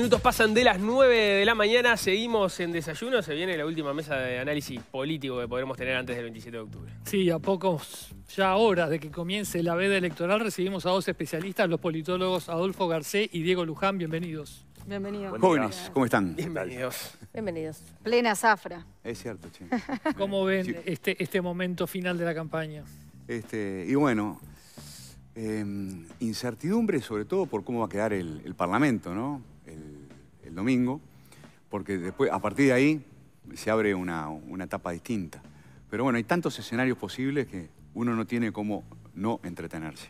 minutos pasan de las 9 de la mañana, seguimos en desayuno, se viene la última mesa de análisis político que podremos tener antes del 27 de octubre. Sí, a pocos ya horas de que comience la veda electoral recibimos a dos especialistas, los politólogos Adolfo Garcé y Diego Luján, bienvenidos. Bienvenido. Jóvenes, ¿cómo están? Bienvenidos. Bienvenidos. Plena zafra. Es cierto, che. ¿Cómo ven Sí. este, este momento final de la campaña? Este, y bueno, eh, incertidumbre sobre todo por cómo va a quedar el, el Parlamento, ¿no? El, domingo, porque después, a partir de ahí, se abre una, una etapa distinta. Pero bueno, hay tantos escenarios posibles que uno no tiene cómo no entretenerse.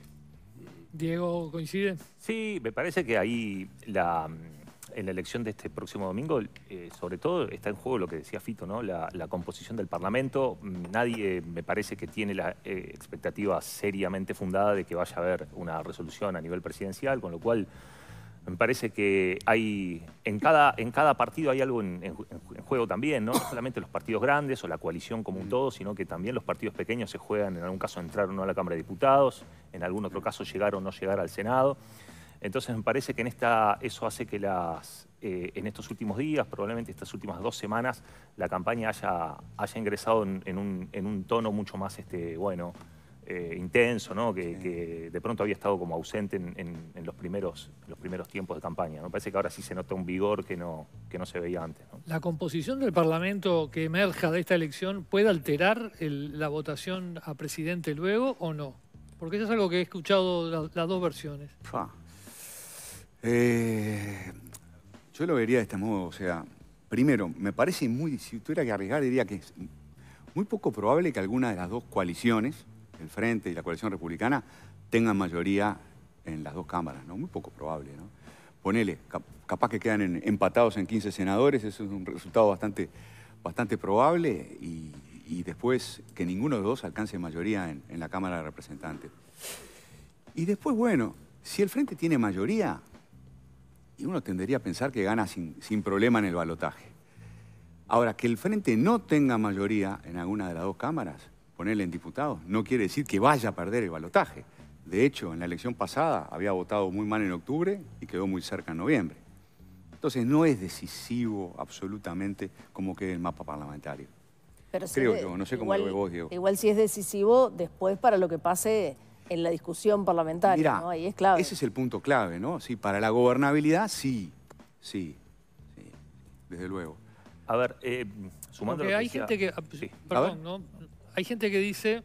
Diego, ¿coincide? Sí, me parece que ahí la, en la elección de este próximo domingo, eh, sobre todo está en juego lo que decía Fito, ¿no? La, la composición del Parlamento. Nadie me parece que tiene la eh, expectativa seriamente fundada de que vaya a haber una resolución a nivel presidencial, con lo cual me parece que hay en cada, en cada partido hay algo en, en ju- en juego también, ¿no? No solamente los partidos grandes o la coalición como un todo, sino que también los partidos pequeños se juegan, en algún caso entrar o no a la Cámara de Diputados, en algún otro caso llegar o no llegar al Senado. Entonces me parece que en esta, eso hace que las, eh, en estos últimos días, probablemente estas últimas dos semanas, la campaña haya, haya ingresado en, en un, en un tono mucho más este, bueno, eh, intenso, ¿no? que, que de pronto había estado como ausente en, en- en los, primeros, los primeros tiempos de campaña. ¿no? Me parece que ahora sí se nota un vigor que no, que no se veía antes. ¿no? ¿La composición del Parlamento que emerja de esta elección puede alterar el- la votación a presidente luego o no? Porque eso es algo que he escuchado la- las dos versiones. Eh, yo lo vería de este modo, o sea, primero, me parece muy, si tuviera que arriesgar, diría que es muy poco probable que alguna de las dos coaliciones, el Frente y la coalición republicana, tengan mayoría en las dos cámaras, ¿no? Muy poco probable, ¿no? Ponele, cap- capaz que quedan empatados en 15 senadores, eso es un resultado bastante, bastante probable, y, después que ninguno de los dos alcance mayoría en, en la Cámara de Representantes. Y después, bueno, si el Frente tiene mayoría, y uno tendería a pensar que gana sin, sin problema en el balotaje. Ahora, que el Frente no tenga mayoría en alguna de las dos cámaras, ponerle en diputados, no quiere decir que vaya a perder el balotaje. De hecho, en la elección pasada había votado muy mal en octubre y quedó muy cerca en noviembre. Entonces, no es decisivo absolutamente cómo quede el mapa parlamentario. Pero Creo de- yo, no sé cómo lo ves vos, Diego. Igual sí es decisivo después para lo que pase en la discusión parlamentaria, Mirá, ¿no? Ahí es clave. ese es el punto clave, ¿no? Sí, para la gobernabilidad, sí, sí, sí, desde luego. A ver, eh, sumando Porque lo que hay decía- gente que, ah, Sí. perdón, ¿no? Hay gente que dice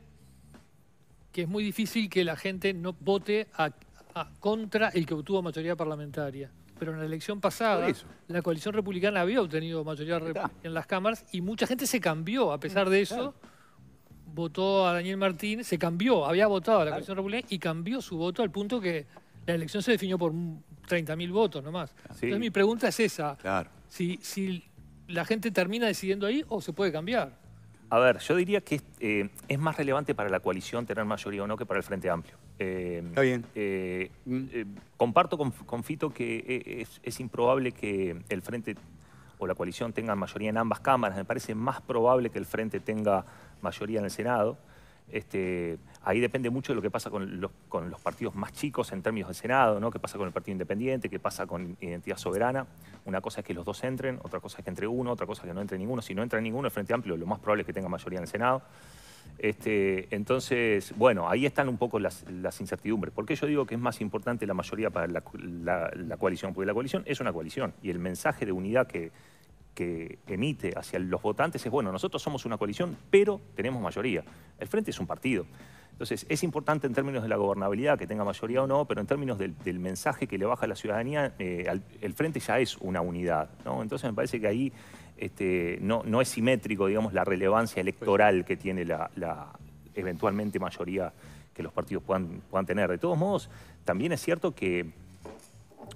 que es muy difícil que la gente no vote a- a- contra el que obtuvo mayoría parlamentaria. Pero en la elección pasada, la coalición republicana había obtenido mayoría en las cámaras y mucha gente se cambió. A pesar de eso, votó a Daniel Martínez, se cambió, había votado a la coalición republicana y cambió su voto al punto que la elección se definió por 30.000 votos nomás. Sí. Entonces mi pregunta es esa, Claro. si, si la gente termina decidiendo ahí o se puede cambiar. A ver, yo diría que eh, es más relevante para la coalición tener mayoría o no que para el Frente Amplio. Eh, Está bien. eh, Mm. comparto con, con Fito que es, es improbable que el Frente o la coalición tengan mayoría en ambas cámaras. Me parece más probable que el Frente tenga mayoría en el Senado. Este, ahí depende mucho de lo que pasa con los, partidos más chicos en términos de Senado, ¿no? qué pasa con el Partido Independiente, qué pasa con Identidad Soberana. Una cosa es que los dos entren, otra cosa es que entre uno, otra cosa es que no entre ninguno. Si no entra ninguno, el Frente Amplio lo más probable es que tenga mayoría en el Senado. Este, entonces, bueno, ahí están un poco las, incertidumbres. ¿Por qué yo digo que es más importante la mayoría para la coalición? Porque la coalición es una coalición y el mensaje de unidad que, que emite hacia los votantes es, bueno, nosotros somos una coalición, pero tenemos mayoría. El Frente es un partido. Entonces, es importante en términos de la gobernabilidad que tenga mayoría o no, pero en términos del, mensaje que le baja a la ciudadanía, eh, el Frente ya es una unidad. ¿no? Entonces, me parece que ahí este, no, no es simétrico, digamos, la relevancia electoral que tiene la, la eventualmente mayoría que los partidos puedan, puedan tener. De todos modos, también es cierto que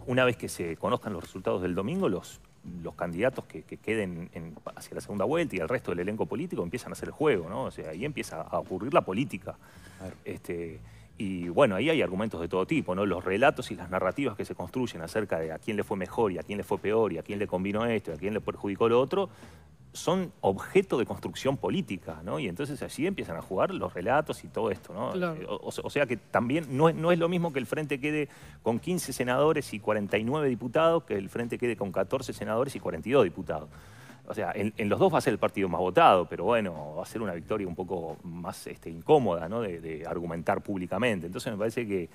una vez que se conozcan los resultados del domingo, los, los candidatos que, que queden en- hacia la segunda vuelta y el resto del elenco político empiezan a hacer el juego, ¿no? O sea, ahí empieza a ocurrir la política. Este, y bueno, ahí hay argumentos de todo tipo, ¿no? Los relatos y las narrativas que se construyen acerca de a quién le fue mejor y a quién le fue peor y a quién le combinó esto y a quién le perjudicó lo otro, son objeto de construcción política, ¿no? Y entonces allí empiezan a jugar los relatos y todo esto, ¿no? Claro. Eh, O, o sea que también no es, no es lo mismo que el Frente quede con 15 senadores y 49 diputados que el Frente quede con 14 senadores y 42 diputados. O sea, en, en los dos va a ser el partido más votado, pero bueno, va a ser una victoria un poco más este, incómoda, ¿no? De, de argumentar públicamente. Entonces me parece que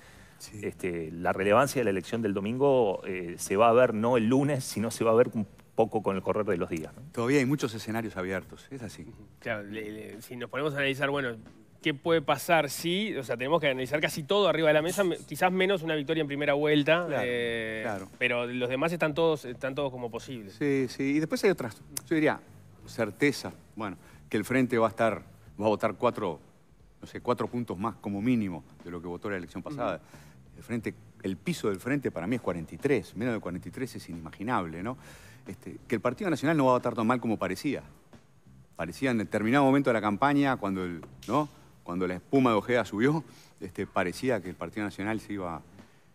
este, la relevancia de la elección del domingo eh, se va a ver no el lunes, sino se va a ver poco con el correr de los días. ¿no? Todavía hay muchos escenarios abiertos, es así. Claro, le- le- si nos ponemos a analizar, bueno, ¿qué puede pasar si, o sea, tenemos que analizar casi todo arriba de la mesa, me- quizás menos una victoria en primera vuelta, Claro, eh, claro. pero los demás están todos, están todos como posibles. Sí, sí. Y después hay otras, yo diría, certeza. Bueno, que el Frente va a estar, va a votar cuatro, no sé, cuatro puntos más como mínimo de lo que votó la elección pasada. El Frente, el piso del Frente para mí es 43, menos de 43 es inimaginable, ¿no? Este, que el Partido Nacional no va a votar tan mal como parecía. Parecía en determinado momento de la campaña, cuando, el, ¿no? cuando la espuma de Ojeda subió, este, parecía que el Partido Nacional se iba,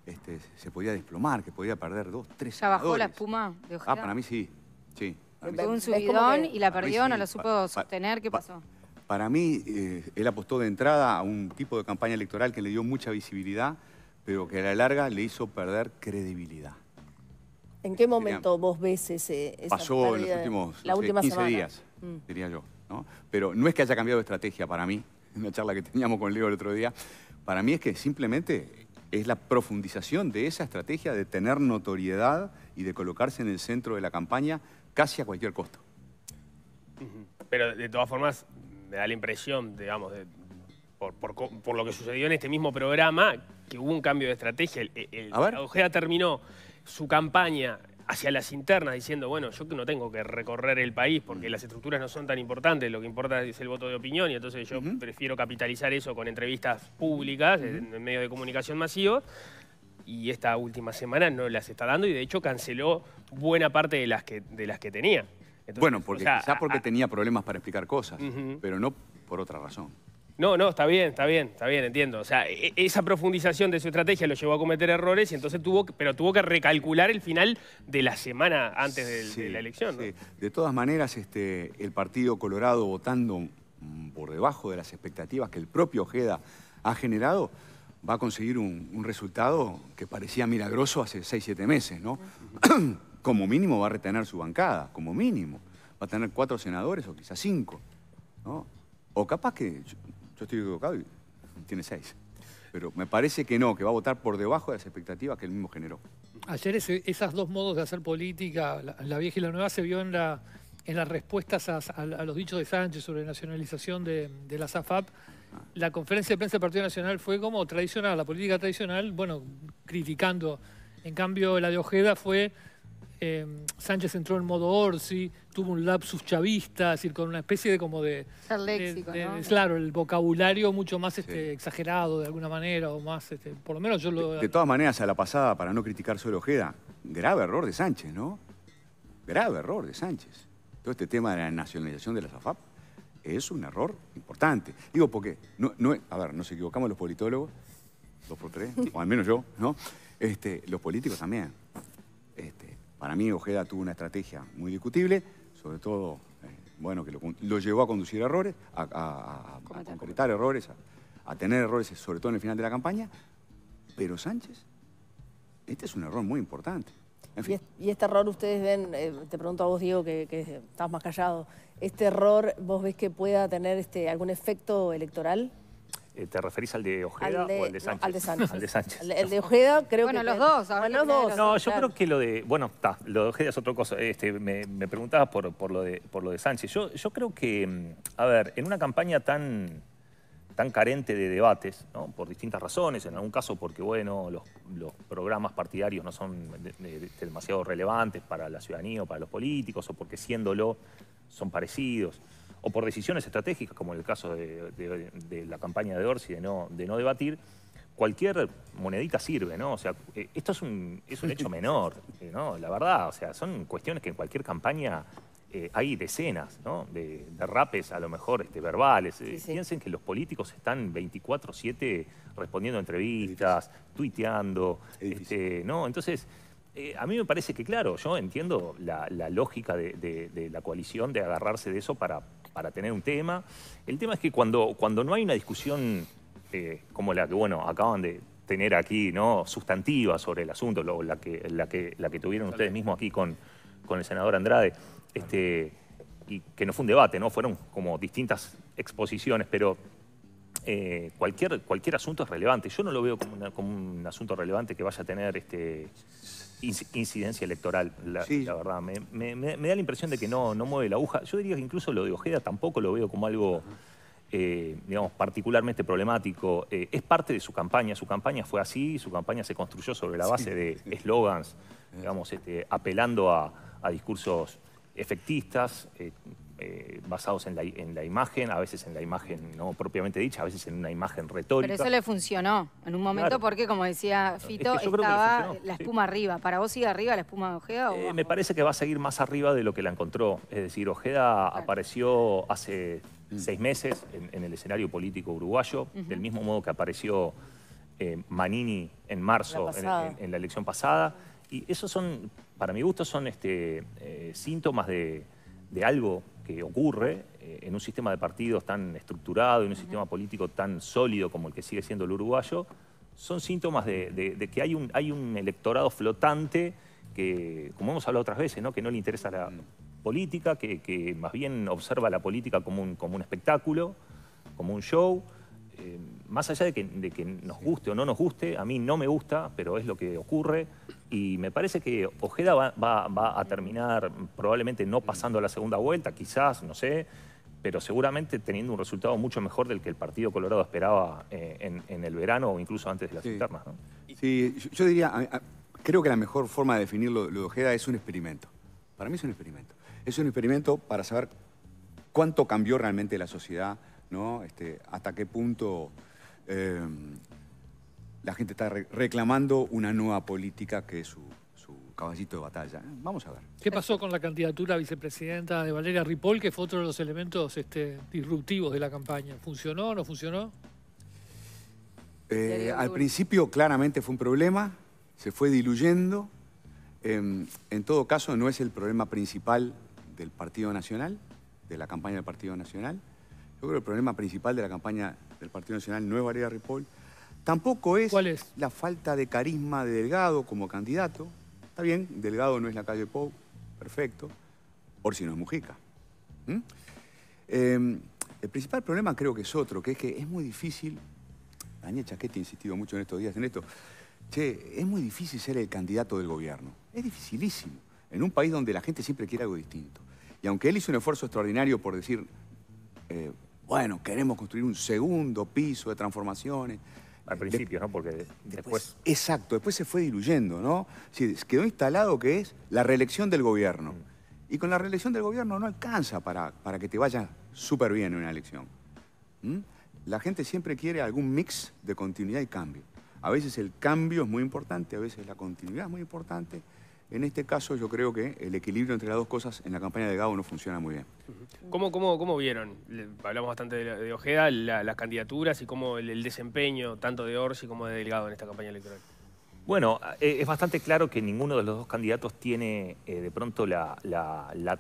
este, se podía desplomar, que podía perder dos, tres ¿Ya bajó la espuma de Ojeda? Ah, para mí sí. Sí. Un ¿Ves cómo subidón que- y la perdió, no sí. la supo pa- sostener. ¿Qué pa- pasó? Para mí, eh, él apostó de entrada a un tipo de campaña electoral que le dio mucha visibilidad, pero que a la larga le hizo perder credibilidad. ¿En qué momento vos ves ese, esa Pasó en los últimos la no sé, última 15 semana? días, Mm. diría yo. ¿no? Pero no es que haya cambiado de estrategia para mí, en una charla que teníamos con Leo el otro día, para mí es que simplemente es la profundización de esa estrategia de tener notoriedad y de colocarse en el centro de la campaña casi a cualquier costo. Pero de todas formas, me da la impresión, digamos, de- por, por co- por lo que sucedió en este mismo programa, que hubo un cambio de estrategia. El, el- A ver. Ojeda terminó su campaña hacia las internas diciendo, bueno, yo que no tengo que recorrer el país porque Mm. las estructuras no son tan importantes, lo que importa es el voto de opinión y entonces yo prefiero capitalizar eso con entrevistas públicas en, en medios de comunicación masivos y esta última semana no las está dando y de hecho canceló buena parte de las que, de las que tenía. Entonces, Bueno, o porque sea, quizás porque a- tenía problemas para explicar cosas, pero no por otra razón. No, no, está bien, está bien, está bien, entiendo. O sea, e- esa profundización de su estrategia lo llevó a cometer errores y entonces tuvo, que- pero tuvo que recalcular el final de la semana antes del- Sí, de la elección. ¿no? sí. De todas maneras, este, el Partido Colorado votando por debajo de las expectativas que el propio Ojeda ha generado, va a conseguir un, un resultado que parecía milagroso hace 6, 7 meses, ¿no? como mínimo va a retener su bancada, como mínimo. Va a tener cuatro senadores o quizás cinco, ¿no? O capaz que, yo, estoy equivocado y tiene seis. Pero me parece que no, que va a votar por debajo de las expectativas que él mismo generó. Ayer ese- esas dos modos de hacer política, la, vieja y la nueva, se vio en, la, en las respuestas a los dichos de Sánchez sobre nacionalización de, de la SAFAP. La conferencia de prensa del Partido Nacional fue como tradicional, la política tradicional, bueno, criticando. En cambio, la de Ojeda fue, eh, Sánchez entró en modo Orsi, tuvo un lapsus chavista, es decir, con una especie de como de... Ser de- léxico, de- ¿no? de- claro, el vocabulario mucho más este, Sí. exagerado de alguna manera, o más, este, por lo menos yo lo... De, de todas maneras, a la pasada, para no criticar solo Ojeda, grave error de Sánchez, ¿no? Grave error de Sánchez. Todo este tema de la nacionalización de la SAFAP es un error importante. Digo, porque, no, no, a ver, nos equivocamos los politólogos, dos por tres, o al menos yo, ¿no? Este, los políticos también. Este, para mí, Ojeda tuvo una estrategia muy discutible, sobre todo, eh, bueno, que lo, llevó a conducir errores, a, a- a- a Cometer. concretar errores, a, a tener errores, sobre todo en el final de la campaña. Pero Sánchez, este es un error muy importante. En fin, y este error ustedes ven, eh, te pregunto a vos, Diego, que, que estás más callado, ¿este error vos ves que pueda tener este, algún efecto electoral? Eh, ¿Te referís al de Ojeda o al de no, Sánchez? al de Sánchez. Al de Sánchez. El, el de Ojeda creo Bueno, que... los dos, Bueno, los dos. de No, yo claro. creo que lo de. Bueno, está, lo de Ojeda es otra cosa. Este, me, me preguntabas por, por, lo de, por lo de Sánchez. Yo, yo creo que, mm, a ver, en una campaña tan, tan carente de debates, ¿no? por distintas razones, en algún caso porque, bueno, los, los programas partidarios no son de- de- de- demasiado relevantes para la ciudadanía o para los políticos, o porque siéndolo son parecidos, o por decisiones estratégicas, como en el caso de, de- de la campaña de Orsi de no, de no debatir, cualquier monedita sirve, ¿no? O sea, eh, esto es un, es un hecho menor, eh, ¿no? La verdad, o sea, son cuestiones que en cualquier campaña eh, hay decenas, ¿no? De derrapes a lo mejor este, verbales. Sí, sí. Piensen que los políticos están 24-7 respondiendo a entrevistas, tuiteando, Es difícil. este, ¿no? Entonces, Eh, a mí me parece que, claro, yo entiendo la, lógica de, la coalición de agarrarse de eso para, para tener un tema. El tema es que cuando, cuando no hay una discusión eh, como la que, bueno, acaban de tener aquí, ¿no? Sustantiva sobre el asunto, la, que, la, que, la que tuvieron ustedes mismos aquí con, con el senador Andrade, este, y que no fue un debate, ¿no? Fueron como distintas exposiciones, pero eh, cualquier, cualquier asunto es relevante. Yo no lo veo como, un asunto relevante que vaya a tener este, incidencia electoral, la, verdad. Me, da la impresión de que no, no mueve la aguja. Yo diría que incluso lo de Ojeda tampoco lo veo como algo, eh, digamos, particularmente problemático. Eh, es parte de su campaña. Su campaña fue así, su campaña se construyó sobre la base de eslogans, digamos, este, apelando a, a discursos efectistas, eh, basados en la, en la, imagen, a veces en la imagen no propiamente dicha, a veces en una imagen retórica. Pero eso le funcionó en un momento porque, como decía Fito, estaba la espuma arriba. ¿Para vos sigue arriba la espuma de Ojeda? Eh, me parece que va a seguir más arriba de lo que la encontró. Es decir, Ojeda apareció hace mm. seis meses en, el escenario político uruguayo, del mismo modo que apareció eh, Manini en marzo, en, la elección pasada. Y esos son, para mi gusto, son este, síntomas de, de algo que ocurre eh, en un sistema de partidos tan estructurado, en un sistema político tan sólido como el que sigue siendo el uruguayo, son síntomas de, que hay un, hay un electorado flotante que, como hemos hablado otras veces, ¿no? que no le interesa la política, que, más bien observa la política como un, como un espectáculo, como un show. Eh, más allá de que, de que, nos guste o no nos guste, a mí no me gusta, pero es lo que ocurre. Y me parece que Ojeda va, a terminar probablemente no pasando a la segunda vuelta, quizás, no sé, pero seguramente teniendo un resultado mucho mejor del que el Partido Colorado esperaba eh, en, el verano o incluso antes de las internas. Sí, yo diría, creo que la mejor forma de definirlo lo de Ojeda es un experimento. Para mí es un experimento. Es un experimento para saber cuánto cambió realmente la sociedad, ¿no? Este, hasta qué punto eh, la gente está reclamando una nueva política que es su, caballito de batalla. ¿eh? Vamos a ver. ¿Qué pasó con la candidatura a vicepresidenta de Valeria Ripoll, que fue otro de los elementos este, disruptivos de la campaña? ¿Funcionó o no funcionó? Eh, al principio claramente fue un problema, se fue diluyendo. Em, en todo caso, no es el problema principal del Partido Nacional, de la campaña del Partido Nacional. Yo creo que el problema principal de la campaña del Partido Nacional no es Valeria Ripoll, Tampoco es, la falta de carisma de Delgado como candidato. Está bien, Delgado no es la calle Pou, perfecto, por si no es Mujica. ¿Mm? Em, el principal problema creo que es otro, que es que es muy difícil, Daniel Chaquete ha insistido mucho en estos días en esto, che, es muy difícil ser el candidato del gobierno. Es dificilísimo, en un país donde la gente siempre quiere algo distinto. Y aunque él hizo un esfuerzo extraordinario por decir, eh, bueno, queremos construir un segundo piso de transformaciones, al principio, ¿no? Porque después... Exacto, después se fue diluyendo, ¿no? quedó instalado que es la reelección del gobierno. Mm. Y con la reelección del gobierno no alcanza para, para que te vaya súper bien en una elección. La gente siempre quiere algún mix de continuidad y cambio. A veces el cambio es muy importante, a veces la continuidad es muy importante. En este caso yo creo que el equilibrio entre las dos cosas en la campaña de Gabo no funciona muy bien. ¿Cómo, cómo, cómo vieron? Hablamos bastante de, Ojeda, las candidaturas y cómo el, desempeño tanto de Orsi como de Delgado en esta campaña electoral. Bueno, eh, es bastante claro que ninguno de los dos candidatos tiene eh, de pronto la,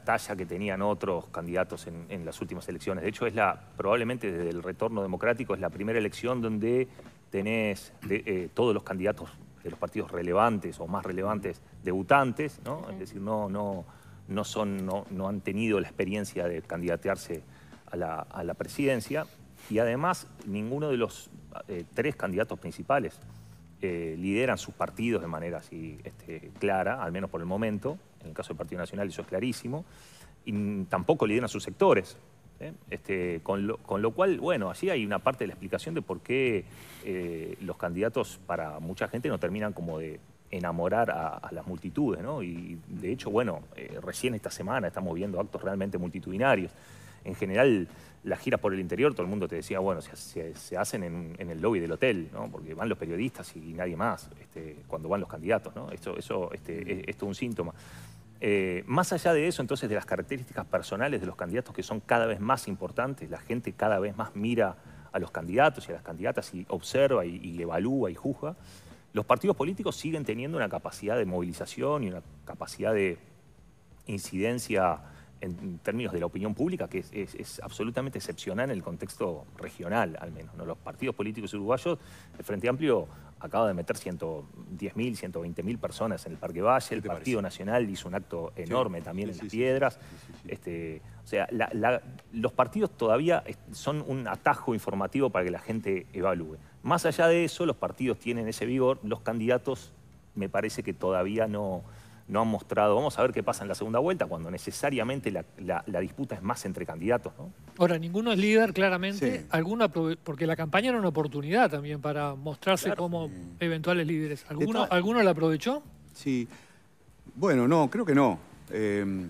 talla que tenían otros candidatos en, las últimas elecciones. De hecho, es la probablemente desde el retorno democrático es la primera elección donde tenés eh, todos los candidatos de los partidos relevantes o más relevantes debutantes, ¿no? Es decir, no, no, no, son, no, han tenido la experiencia de candidatearse a la, presidencia y además ninguno de los eh, tres candidatos principales eh, lideran sus partidos de manera así este, clara, al menos por el momento. En el caso del Partido Nacional eso es clarísimo. Y tampoco lideran sus sectores. ¿Eh? Este, con, lo, cual, bueno, allí hay una parte de la explicación de por qué eh, los candidatos para mucha gente no terminan como de enamorar a, las multitudes, ¿no? Y de hecho, bueno, eh, recién esta semana estamos viendo actos realmente multitudinarios. En general, las giras por el interior, todo el mundo te decía, bueno, se, hacen en, el lobby del hotel, ¿no? Porque van los periodistas y nadie más, este, cuando van los candidatos, ¿no? Esto, eso este, es, todo un síntoma. Eh, más allá de eso, entonces, de las características personales de los candidatos que son cada vez más importantes, la gente cada vez más mira a los candidatos y a las candidatas y observa y, evalúa y juzga, los partidos políticos siguen teniendo una capacidad de movilización y una capacidad de incidencia en términos de la opinión pública que es, absolutamente excepcional en el contexto regional, al menos. Los partidos políticos uruguayos, el Frente Amplio acaba de meter 110.000, 120.000 personas en el Parque Valle, el Partido Nacional hizo un acto enorme también en las piedras. Este, o sea, los partidos todavía son un atajo informativo para que la gente evalúe. Más allá de eso, los partidos tienen ese vigor, los candidatos me parece que todavía no, no han mostrado. Vamos a ver qué pasa en la segunda vuelta, cuando necesariamente la, disputa es más entre candidatos. ¿no? Ahora, ninguno es líder, claramente. porque la campaña era una oportunidad también para mostrarse como eventuales líderes. ¿Alguno, ¿Alguno la aprovechó? Sí. Bueno, no, creo que no. Eh,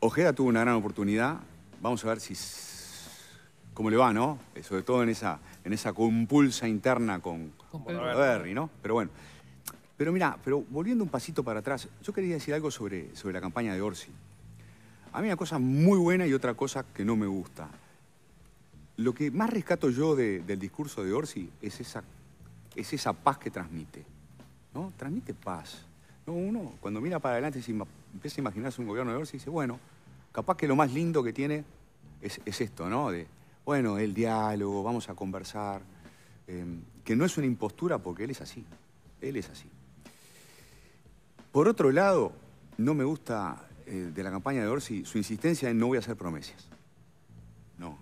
Ojeda tuvo una gran oportunidad. Vamos a ver si cómo le va, ¿no? Eh, sobre todo en esa, en esa compulsa interna con, con Berry, ¿no? Pero bueno. Pero mira, pero volviendo un pasito para atrás, yo quería decir algo sobre, sobre la campaña de Orsi. A mí una cosa muy buena y otra cosa que no me gusta. Lo que más rescato yo del discurso de Orsi es esa, es esa paz que transmite. ¿no? Transmite paz. Uno, cuando mira para adelante, y empieza a imaginarse un gobierno de Orsi dice, bueno, capaz que lo más lindo que tiene es, esto, ¿no? De, bueno, el diálogo, vamos a conversar. Em, que no es una impostura porque él es así. Él es así. Por otro lado, no me gusta eh, de la campaña de Orsi su insistencia en no voy a hacer promesas. No,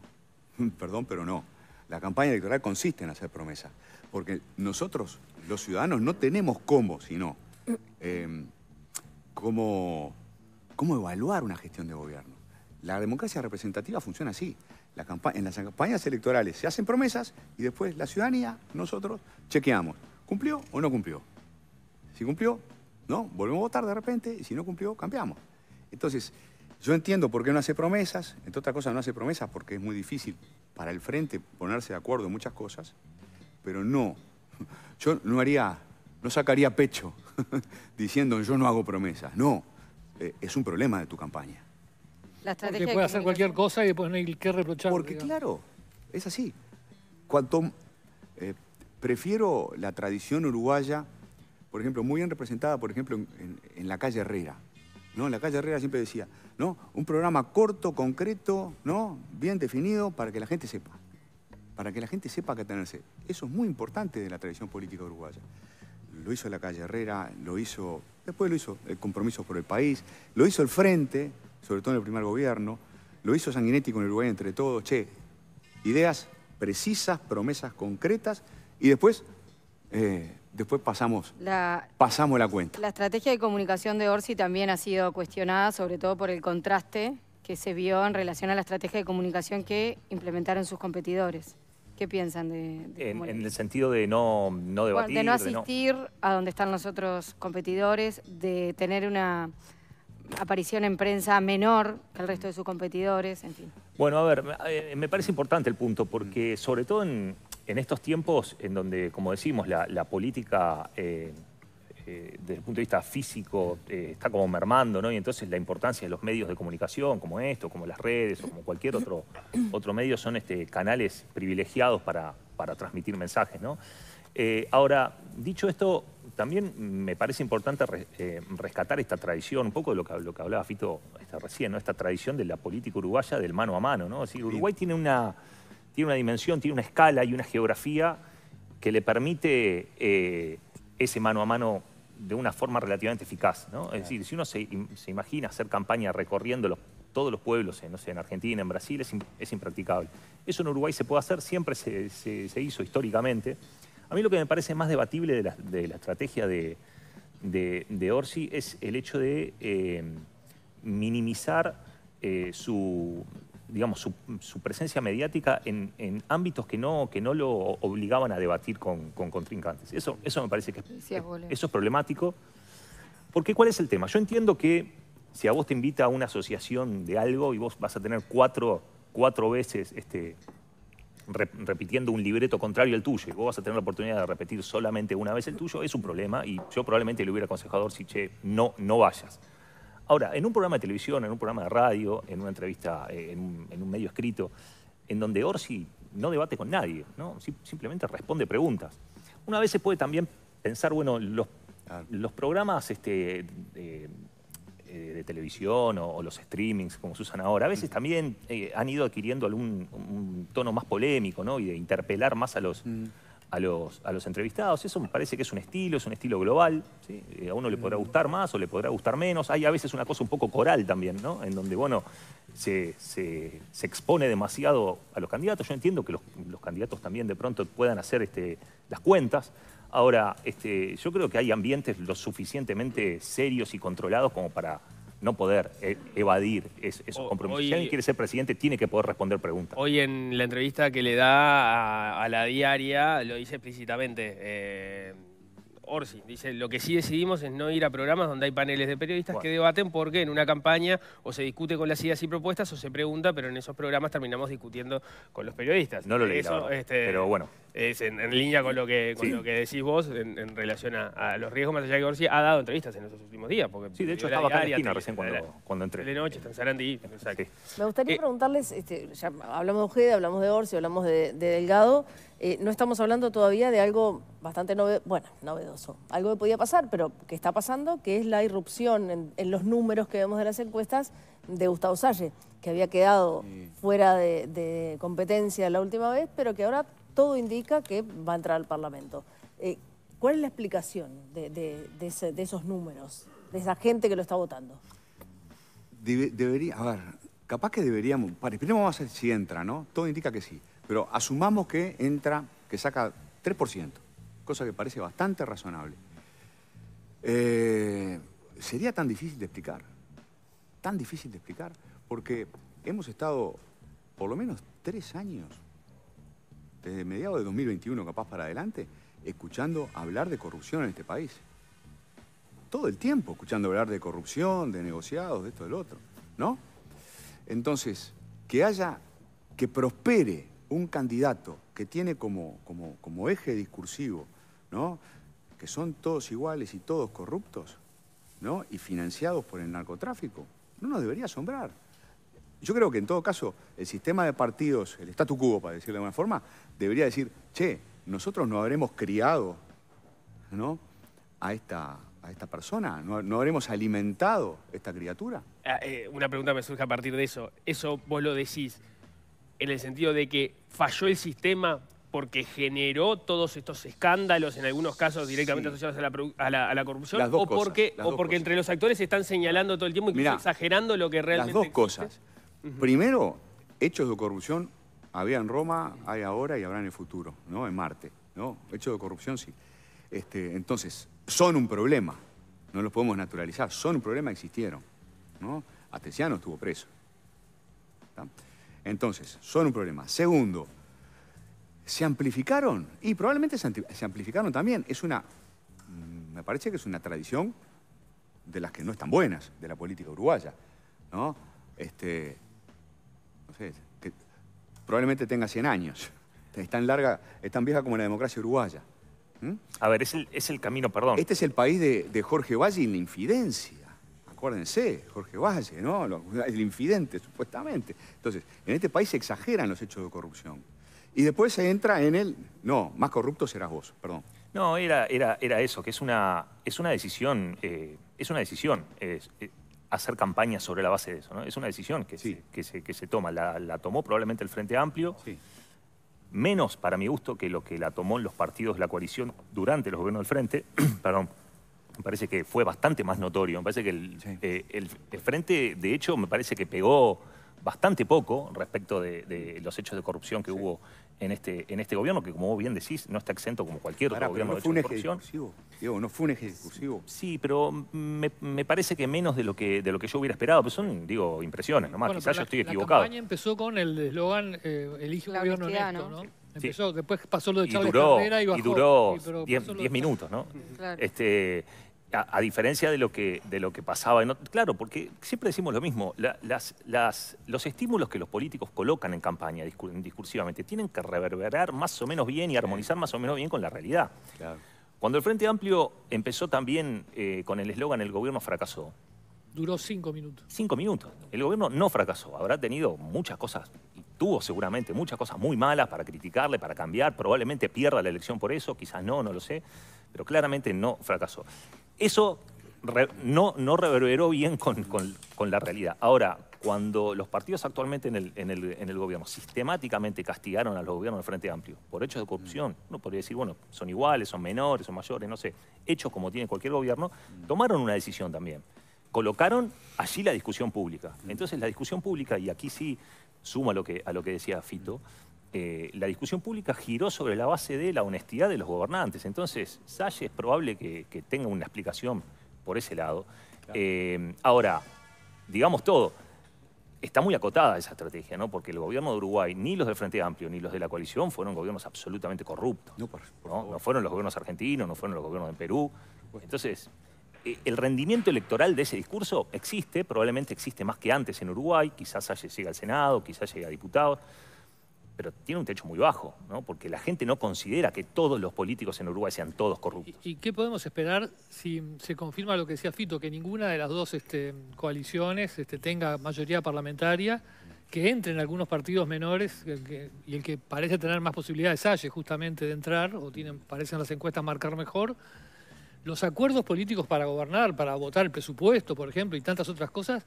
perdón, pero no. La campaña electoral consiste en hacer promesas, porque nosotros, los ciudadanos, no tenemos cómo, sino em, cómo, cómo evaluar una gestión de gobierno. La democracia representativa funciona así. en las campañas electorales se hacen promesas y después la ciudadanía, nosotros, chequeamos. ¿Cumplió o no cumplió? Si cumplió, ¿no? Volvemos a votar de repente y si no cumplió, cambiamos. Entonces, yo entiendo por qué no hace promesas, entre otras cosas no hace promesas porque es muy difícil para el frente ponerse de acuerdo en muchas cosas, pero no, yo no haría, no sacaría pecho diciendo yo no hago promesas, no, eh, es un problema de tu campaña. porque puede hacer cualquier cosa y después no hay que reprochar. Porque claro, es así. Cuanto eh, prefiero la tradición uruguaya por ejemplo, muy bien representada, por ejemplo, en, la calle Herrera. ¿no? En la calle Herrera siempre decía, ¿no? Un programa corto, concreto, ¿no? Bien definido para que la gente sepa. Para que la gente sepa qué tenerse. Eso es muy importante de la tradición política uruguaya. Lo hizo la calle Herrera, lo hizo, después lo hizo el Compromiso por el País, lo hizo el Frente, sobre todo en el primer gobierno, lo hizo Sanguinetti con Uruguay entre todos. Che, ideas precisas, promesas concretas y después eh, después pasamos la, pasamos la cuenta. La estrategia de comunicación de Orsi también ha sido cuestionada, sobre todo por el contraste que se vio en relación a la estrategia de comunicación que implementaron sus competidores. ¿Qué piensan de, en, el sentido de no, no debatir? de no asistir a donde están los otros competidores, de tener una aparición en prensa menor que el resto de sus competidores, en fin. Bueno, a ver, eh, me parece importante el punto, porque sobre todo en, en estos tiempos en donde, como decimos, la, política eh, eh, desde el punto de vista físico eh, está como mermando, ¿no? Y entonces la importancia de los medios de comunicación, como esto, como las redes o como cualquier otro, otro medio, son este, canales privilegiados para, transmitir mensajes, ¿no? ahora, dicho esto, también me parece importante rescatar esta tradición, un poco de lo que, lo que hablaba Fito recién, ¿no? Esta tradición de la política uruguaya del mano a mano, ¿no? Es decir, Uruguay tiene una tiene una dimensión, tiene una escala y una geografía que le permite eh, ese mano a mano de una forma relativamente eficaz. ¿no? Es decir, si uno se, imagina hacer campaña recorriendo todos los pueblos, no sé, en Argentina, en Brasil, es, impracticable. Eso en Uruguay se puede hacer, siempre se, hizo históricamente. A mí lo que me parece más debatible de la, estrategia de, Orsi es el hecho de eh, minimizar eh, su, digamos, su, presencia mediática en, ámbitos que no, que no lo obligaban a debatir con, contrincantes. Eso, eso me parece que eso es problemático. Porque ¿cuál es el tema? Yo entiendo que si a vos te invita a una asociación de algo y vos vas a tener cuatro, cuatro veces este, repitiendo un libreto contrario al tuyo y vos vas a tener la oportunidad de repetir solamente una vez el tuyo, es un problema y yo probablemente le hubiera aconsejado si che, no, no vayas. Ahora, en un programa de televisión, en un programa de radio, en una entrevista, eh, en un, medio escrito, en donde Orsi no debate con nadie, ¿no? simplemente responde preguntas. Una vez se puede también pensar, bueno, los, programas este, de, eh, de televisión o, o los streamings, como se usan ahora, a veces también eh, han ido adquiriendo algún un tono más polémico, ¿no? Y de interpelar más a los, a los, a los entrevistados. Eso me parece que es un estilo, es un estilo global. ¿sí? Eh, a uno le podrá gustar más o le podrá gustar menos. Hay a veces una cosa un poco coral también, ¿no? En donde, bueno, se, se- se expone demasiado a los candidatos. Yo entiendo que los, los candidatos también de pronto puedan hacer este, las cuentas. Ahora, este, yo creo que hay ambientes lo suficientemente serios y controlados como para no poder eh, evadir es- esos O- compromisos. hoy- Si alguien quiere ser presidente, tiene que poder responder preguntas. Hoy en la entrevista que le da a, a la diaria, lo dice explícitamente. eh, Orsi dice, lo que sí decidimos es no ir a programas donde hay paneles de periodistas Bueno. que debaten porque en una campaña o se discute con las ideas y propuestas o se pregunta, pero en esos programas terminamos discutiendo con los periodistas. No lo leí, Eso, este, Pero bueno. Es en, en línea con lo que, con Sí. lo que decís vos en, en relación a, a los riesgos, más allá de que Orsi ha dado entrevistas en estos últimos días. Porque Sí, de hecho estaba acá en la esquina recién cuando, la- cuando entré. Telenoche, está en Sarandí. Sí. Me gustaría Eh, preguntarles, este, ya hablamos de Ojeda, hablamos de Orsi, hablamos de, de Delgado, eh, no estamos hablando todavía de algo bastante nove- bueno, novedoso, algo que podía pasar, pero que está pasando, que es la irrupción en, en los números que vemos de las encuestas de Gustavo Salle, que había quedado fuera de, de competencia la última vez, pero que ahora todo indica que va a entrar al Parlamento. Eh, ¿Cuál es la explicación de, de- de ese- de esos números, de esa gente que lo está votando? Debe- debería, a ver, capaz que deberíamos, pare, primero vamos a ver si entra, ¿no? Todo indica que sí, pero asumamos que entra, que saca 3%, cosa que parece bastante razonable. Eh, ¿Sería tan difícil de explicar? Tan difícil de explicar, porque hemos estado por lo menos tres años, desde mediados de 2021 capaz para adelante, escuchando hablar de corrupción en este país todo el tiempo escuchando hablar de corrupción, de negociados, de esto, del otro, ¿no? Entonces, que haya, que prospere un candidato que tiene como, eje discursivo, ¿no? Que son todos iguales y todos corruptos, ¿no? Y financiados por el narcotráfico, no nos debería asombrar. Yo creo que en todo caso el sistema de partidos, el statu quo, para decirlo de alguna forma, debería decir, che, nosotros no habremos criado ¿no? a, esta, persona, no, no habremos alimentado esta criatura. Ah, eh, una pregunta me surge a partir de eso. ¿Eso vos lo decís en el sentido de que falló el sistema porque generó todos estos escándalos, en algunos casos directamente Sí. asociados a la, produ- a la- a la corrupción? Las dos ¿O cosas, porque, las o dos porque cosas. entre los actores se están señalando todo el tiempo, incluso Mirá, exagerando lo que realmente Las dos existe? cosas. Primero, hechos de corrupción había en Roma, hay ahora y habrá en el futuro, ¿no? En Marte, ¿no? Hechos de corrupción sí. Este, entonces, son un problema, no los podemos naturalizar, son un problema, existieron, ¿no? Atesiano estuvo preso. ¿tá? Entonces, son un problema. Segundo, ¿se amplificaron? Y probablemente se, amplificaron también. Es una, mm, me parece que es una tradición de las que no están buenas de la política uruguaya, ¿no? Este, no sé, que probablemente tenga 100 años, es tan larga, es tan vieja como la democracia uruguaya. A ver, es el, es el camino, perdón. Este es el país de, de Jorge Valle y la infidencia. Acuérdense, Jorge Valle, ¿no? El infidente, supuestamente. Entonces, en este país se exageran los hechos de corrupción. Y después se entra en el. No, más corrupto serás vos, perdón. No, era, era, era eso, que es una, es una decisión, eh, es una decisión eh, hacer campaña sobre la base de eso, ¿no? Es una decisión que, Sí. se, que, se, que se toma. La, la tomó probablemente el Frente Amplio, Sí. menos para mi gusto que lo que la tomó en los partidos de la coalición durante los gobiernos del Frente. Perdón. Me parece que fue bastante más notorio. Me parece que el, Sí. eh, el- el Frente, de hecho, me parece que pegó bastante poco respecto de, de los hechos de corrupción que hubo en este, en este gobierno, que como vos bien decís, no está exento como cualquier Pará, otro gobierno no de fue un hechos de eje corrupción. discursivo. Diego, no fue un eje discursivo. Sí, pero me, me parece que menos de lo que, de lo que yo hubiera esperado. Pero son, digo, impresiones nomás. Bueno, Quizás yo la- estoy La equivocado. campaña empezó con el eslogan eh, Elige un La gobierno honesto, ¿no? ¿no? Sí. Empezó, después pasó lo de Y Charles duró, Carrera y bajó. y duró Sí, pero 10 pasó lo de 10 minutos, ¿no? Claro. Este, a, a diferencia de lo que, de lo que pasaba en ot- Claro, porque siempre decimos lo mismo. la- las, las- los estímulos que los políticos colocan en campaña discur- discursivamente tienen que reverberar más o menos bien y armonizar más o menos bien con la realidad. Claro. Cuando el Frente Amplio empezó también eh, con el eslogan El gobierno fracasó, Duró cinco minutos. cinco minutos. El gobierno no fracasó, habrá tenido muchas cosas, y tuvo seguramente muchas cosas muy malas para criticarle, para cambiar, probablemente pierda la elección por eso, quizás no, no lo sé. pero claramente no fracasó. Eso re- no, no reverberó bien con, con- con la realidad. Ahora, cuando los partidos actualmente en el, en, el, en el gobierno sistemáticamente castigaron a los gobiernos del Frente Amplio por hechos de corrupción, uno podría decir, bueno, son iguales, son menores, son mayores, no sé, hechos como tiene cualquier gobierno, tomaron una decisión también. Colocaron allí la discusión pública. Entonces, la discusión pública, y aquí sí sumo a lo que, a lo que decía Fito, eh, la discusión pública giró sobre la base de la honestidad de los gobernantes. Entonces, Salle es probable que, que tenga una explicación por ese lado. Eh, ahora, digamos todo, está muy acotada esa estrategia, ¿no? Porque el gobierno de Uruguay, ni los del Frente Amplio, ni los de la coalición, fueron gobiernos absolutamente corruptos. No, por, por ¿no? No fueron los gobiernos argentinos, no fueron los gobiernos de Perú. Entonces, el rendimiento electoral de ese discurso existe, probablemente existe más que antes en Uruguay, quizás llegue al Senado, quizás llegue a diputados, pero tiene un techo muy bajo, ¿no? porque la gente no considera que todos los políticos en Uruguay sean todos corruptos. ¿Y, qué podemos esperar si se confirma lo que decía Fito, que ninguna de las dos este, coaliciones este, tenga mayoría parlamentaria, que entren algunos partidos menores y el que parece tener más posibilidades Salle justamente de entrar, o parecen las encuestas marcar mejor, los acuerdos políticos para gobernar, para votar el presupuesto, por ejemplo, y tantas otras cosas,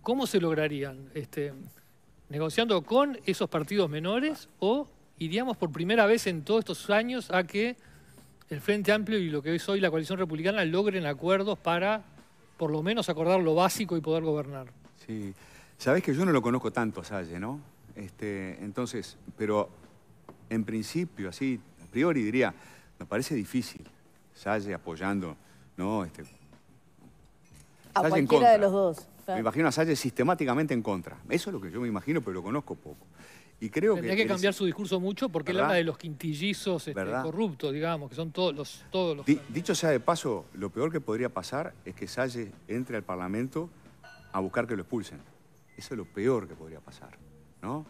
¿cómo se lograrían? Este, ¿Negociando con esos partidos menores o iríamos por primera vez en todos estos años a que el Frente Amplio y lo que es hoy la coalición republicana logren acuerdos para por lo menos acordar lo básico y poder gobernar? Sí. Sabés que yo no lo conozco tanto a Salle, ¿no? Este, entonces, pero en principio, así, a priori diría, me parece difícil. Salle apoyando, ¿no? Este, A Salle en cualquiera de los dos. Me imagino a Salle sistemáticamente en contra. Eso es lo que yo me imagino, pero lo conozco poco. Y creo Tendría que... que cambiar su discurso mucho porque él ¿Verdad? habla de los quintillizos este, corruptos, digamos, que son todos los... Todos los Di- dicho sea de paso, lo peor que podría pasar es que Salle entre al Parlamento a buscar que lo expulsen. Eso es lo peor que podría pasar, ¿no?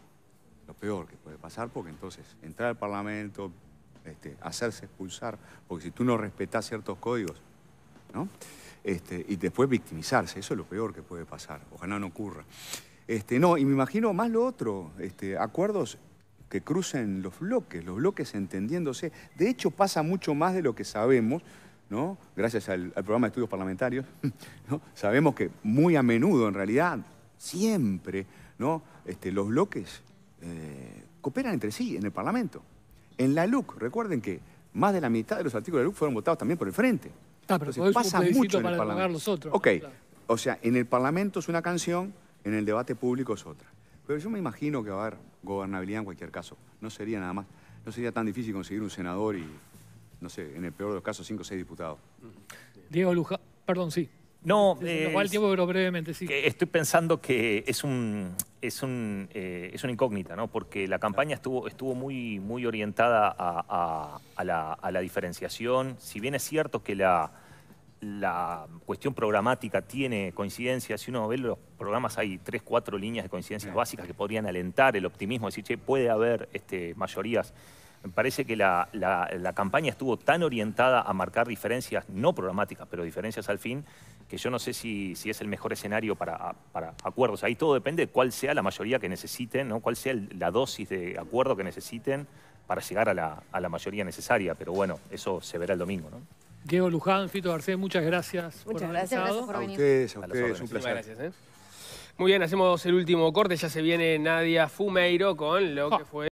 Lo peor que puede pasar porque entonces entrar al Parlamento, este, hacerse expulsar, porque si tú no respetas ciertos códigos, ¿no? Este, y después victimizarse, eso es lo peor que puede pasar. Ojalá no ocurra. Este, no, y me imagino más lo otro, acuerdos que crucen los bloques, los bloques entendiéndose. De hecho, pasa mucho más de lo que sabemos, ¿no? Gracias al, programa de estudios parlamentarios. Sabemos que muy a menudo, en realidad, siempre, ¿no? Los bloques eh, cooperan entre sí en el Parlamento. En la LUC, recuerden que más de la mitad de los artículos de la LUC fueron votados también por el Frente. Ah, pero Entonces, pasa mucho en para el Parlamento. los otros, Ok, claro. o sea, en el Parlamento es una canción, en el debate público es otra. Pero yo me imagino que va a haber gobernabilidad en cualquier caso. No sería nada más, no sería tan difícil conseguir un senador y, no sé, en el peor de los casos, cinco o seis diputados. Diego Luja, perdón, sí. No, eh, el tiempo, pero brevemente, sí. que estoy pensando que es un es un eh, es una incógnita, ¿no? Porque la campaña estuvo estuvo muy muy orientada a, a- a la, a la diferenciación. Si bien es cierto que la la cuestión programática tiene coincidencias, si uno ve los programas hay tres, cuatro líneas de coincidencias básicas que podrían alentar el optimismo, decir, che, puede haber este, mayorías. Me parece que la, la- la campaña estuvo tan orientada a marcar diferencias, no programáticas, pero diferencias al fin, que yo no sé si, si es el mejor escenario para, para acuerdos. Ahí todo depende de cuál sea la mayoría que necesiten, ¿no? cuál sea el- la dosis de acuerdo que necesiten para llegar a la, a la mayoría necesaria. Pero bueno, eso se verá el domingo. ¿no? Diego Luján, Fito Garcés, muchas gracias por Muchas haber gracias. estado. Por a venir. ustedes, a A las ustedes, órdenes. un placer. gracias. ¿eh? Muy bien, hacemos el último corte. Ya se viene Nadia Fumeiro con lo que fue.